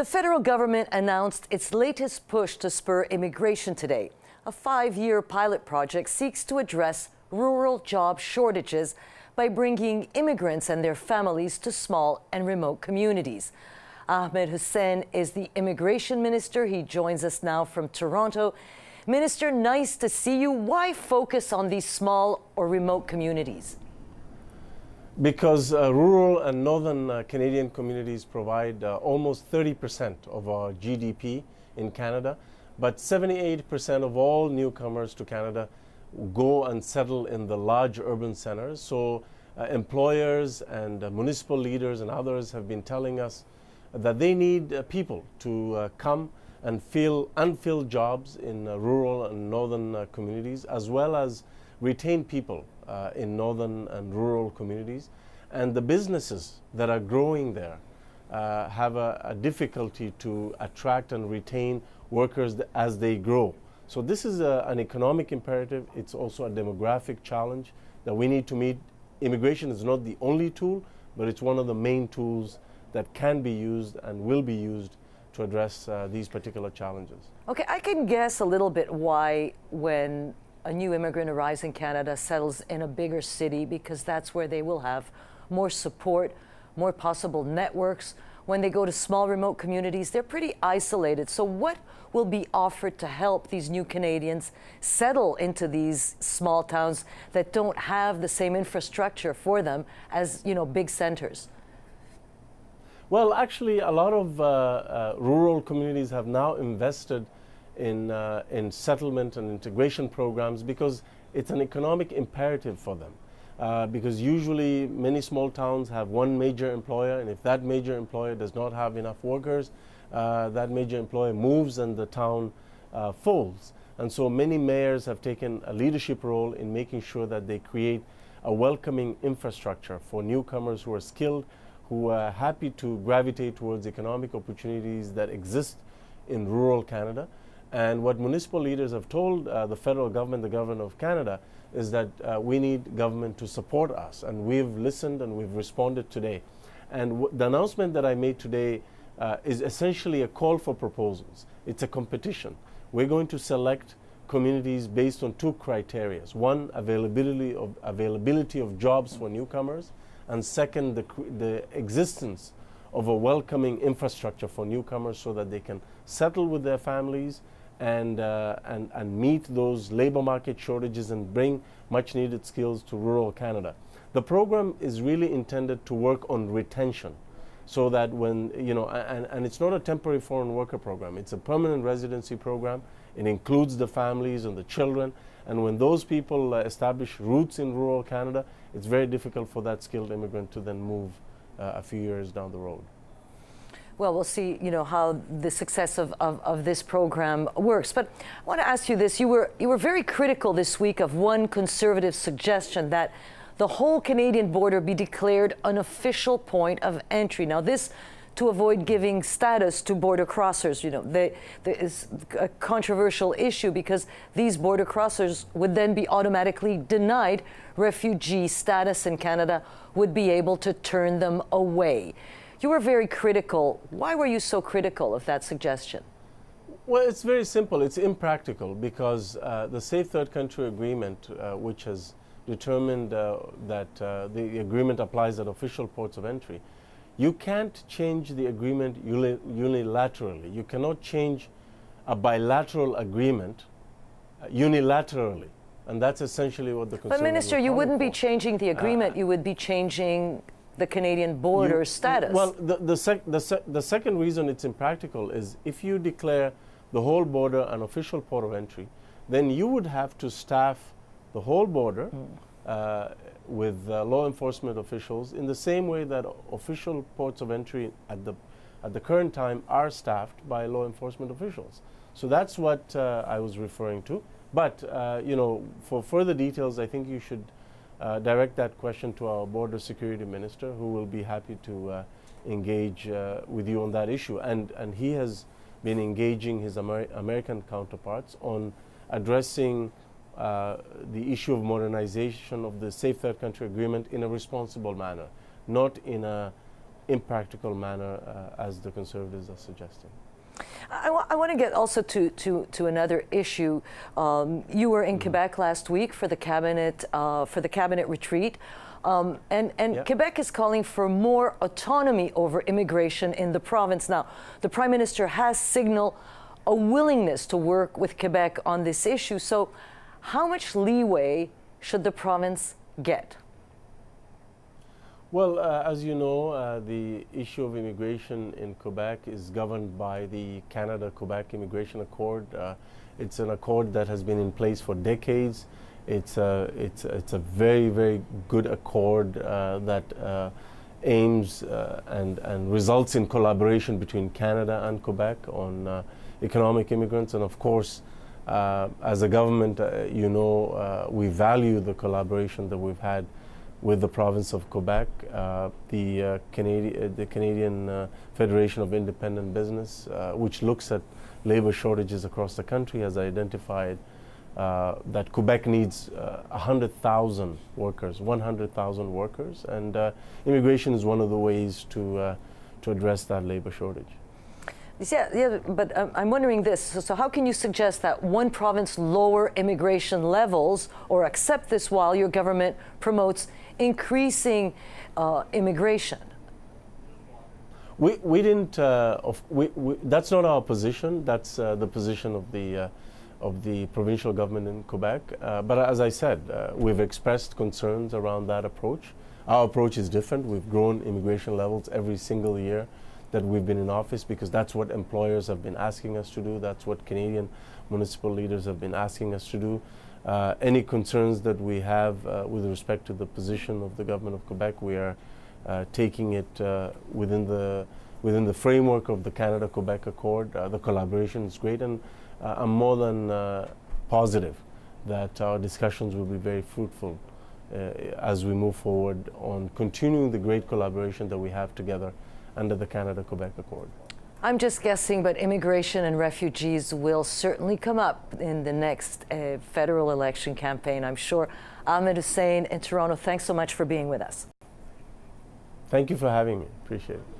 The federal government announced its latest push to spur immigration today. A five year pilot project seeks to address rural job shortages by bringing immigrants and their families to small and remote communities. Ahmed Hussen is the immigration minister. He joins us now from Toronto. Minister, nice to see you. Why focus on these small or remote communities? Because uh, rural and northern uh, Canadian communities provide uh, almost 30% of our GDP in Canada, but 78% of all newcomers to Canada go and settle in the large urban centers. So uh, employers and uh, municipal leaders and others have been telling us that they need uh, people to come and fill unfilled jobs in rural and northern communities, as well as retain people uh, in northern and rural communities. And the businesses that are growing there uh, have a, a, difficulty to attract and retain workers as they grow. So this is a, an economic imperative. It's also a demographic challenge that we need to meet. Immigration is not the only tool, but it's one of the main tools that can be used and will be used to address uh, these particular challenges. Okay, I can guess a little bit why when a new immigrant arrives in Canada, settles in a bigger city because that's where they will have more support, more possible networks. When they go to small remote communities, they're pretty isolated. So, what will be offered to help these new Canadians settle into these small towns that don't have the same infrastructure for them as you know big centers? Well, actually, a lot of uh, uh, rural communities have now invested in, uh, in settlement and integration programs because it's an economic imperative for them. Uh, because usually many small towns have one major employer, and if that major employer does not have enough workers, uh, that major employer moves and the town uh, folds. And so many mayors have taken a leadership role in making sure that they create a welcoming infrastructure for newcomers who are skilled, who are happy to gravitate towards economic opportunities that exist in rural Canada. And what municipal leaders have told uh, the federal government, the government of Canada, is that uh, we need government to support us. And we've listened and we've responded today. And the announcement that I made today uh, is essentially a call for proposals. It's a competition. We're going to select communities based on two criteria. One, availability of, availability of jobs for newcomers, and second, the, the existence of a welcoming infrastructure for newcomers so that they can settle with their families and, uh, and, and meet those labor market shortages and bring much needed skills to rural Canada. The program is really intended to work on retention so that when, you know, and, and it's not a temporary foreign worker program, it's a permanent residency program. It includes the families and the children. And when those people uh, establish roots in rural Canada, it's very difficult for that skilled immigrant to then move uh, a few years down the road. Well, we'll see, you know, how the success of, of, of, this program works. But I want to ask you this. You were, you were very critical this week of one conservative suggestion that the whole Canadian border be declared an official point of entry. Now, this to avoid giving status to border crossers. You know, there is a controversial issue because these border crossers would then be automatically denied refugee status in Canada, would be able to turn them away. You were very critical. Why were you so critical of that suggestion? Well, it's very simple. It's impractical because uh, the Safe Third Country Agreement, uh, which has determined uh, that uh, the agreement applies at official ports of entry, you can't change the agreement uni unilaterally. You cannot change a bilateral agreement uh, unilaterally. And that's essentially what the But Minister, you wouldn't for. be changing the agreement, uh, you would be changing the Canadian border you, status. Well, the, the, sec, the, sec, the second reason it's impractical is if you declare the whole border an official port of entry, then you would have to staff the whole border mm. uh, with uh, law enforcement officials in the same way that official ports of entry at the, at the current time are staffed by law enforcement officials. So that's what uh, I was referring to. But, uh, you know, for further details, I think you should uh, direct that question to our border security minister, who will be happy to uh, engage uh, with you on that issue. And, and he has been engaging his Amer American counterparts on addressing uh, the issue of modernization of the Safe Third Country Agreement in a responsible manner, not in an impractical manner uh, as the Conservatives are suggesting. I, want to get also to, to, to another issue. Um, you were in mm-hmm. Quebec last week for the cabinet uh, for the cabinet retreat. Um, and and. Quebec is calling for more autonomy over immigration in the province. Now, the Prime Minister has signaled a willingness to work with Quebec on this issue. So, how much leeway should the province get? Well, uh, as you know, uh, the issue of immigration in Quebec is governed by the Canada-Quebec Immigration Accord. Uh, it's an accord that has been in place for decades. It's a, it's, it's a very, very good accord uh, that uh, aims uh, and, and results in collaboration between Canada and Quebec on economic immigrants. And of course, as a government, you know, we value the collaboration that we've had with the province of Quebec. Uh, the, uh, Canadi- uh, the Canadian uh, Federation of Independent Business, uh, which looks at labor shortages across the country, has identified that Quebec needs 100,000 workers, 100,000 workers, and immigration is one of the ways to, to address that labor shortage. Yeah, yeah, but um, I'm wondering this. So, so, how can you suggest that one province lower immigration levels or accept this while your government promotes increasing uh, immigration? We, we didn't, uh, of, we, we, that's not our position. That's uh, the position of the, uh, of the provincial government in Quebec. Uh, but as I said, uh, we've expressed concerns around that approach. Our approach is different. We've grown immigration levels every single year that we've been in office because that's what employers have been asking us to do. That's what Canadian municipal leaders have been asking us to do. Uh, any concerns that we have uh, with respect to the position of the government of Quebec, we are uh, taking it uh, within the within the framework of the Canada-Quebec Accord. Uh, the collaboration is great, and uh, I'm more than positive that our discussions will be very fruitful as we move forward on continuing the great collaboration that we have together under the Canada Quebec Accord. I'm just guessing, but immigration and refugees will certainly come up in the next uh, federal election campaign, I'm sure. Ahmed Hussen in Toronto, thanks so much for being with us. Thank you for having me. Appreciate it.